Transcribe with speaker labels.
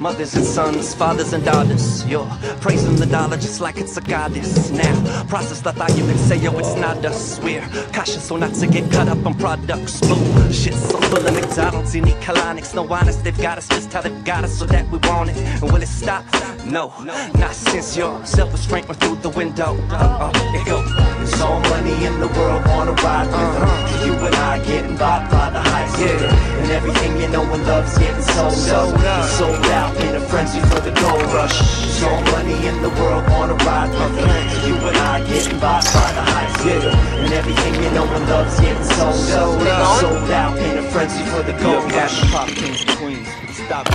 Speaker 1: Mothers and sons, fathers and daughters. You're praising the dollar just like it's a goddess. Now, process the thought you can say, yo, it's not us. We're cautious so not to get caught up on products. Bullshit so full of McDonald's. You need colonics, no honest. They've got us just how they've got us so that we want it. And will it stop? No, not since your self-restraint went through the window. Uh, uh, it go.
Speaker 2: There's all money in the world, wanna ride with them. You and I getting by by the with them. And everything you know and love's getting sold out. Sold out a frenzy for the gold rush. There's all money in the world, wanna ride with them. You and I getting by by the with them. And everything you know and love's getting sold out. Sold out in a frenzy for the gold rush.
Speaker 1: Pop kings and queens. Stop